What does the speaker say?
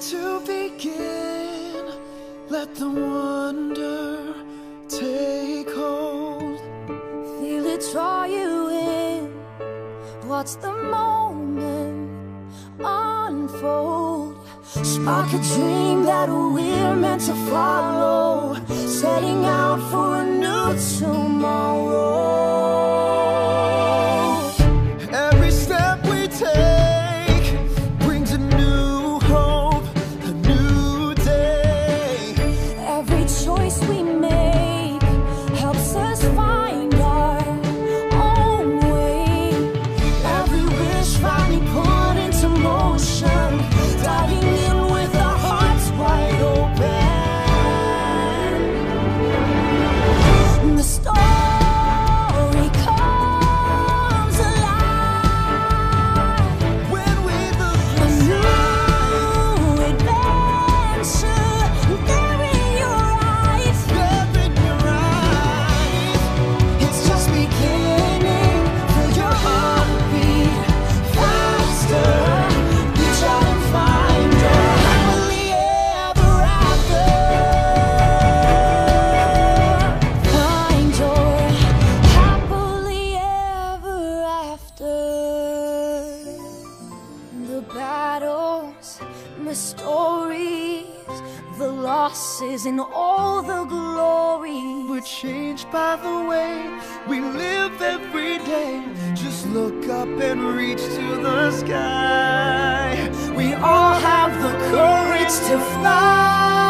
to begin. Let the wonder take hold. Feel it draw you in. Watch the moment unfold. Spark a dream that we're meant to follow. Setting out for a new tomorrow. The stories, the losses, and all the glory. we're changed by the way we live every day. Just look up and reach to the sky. We all have the courage to fly.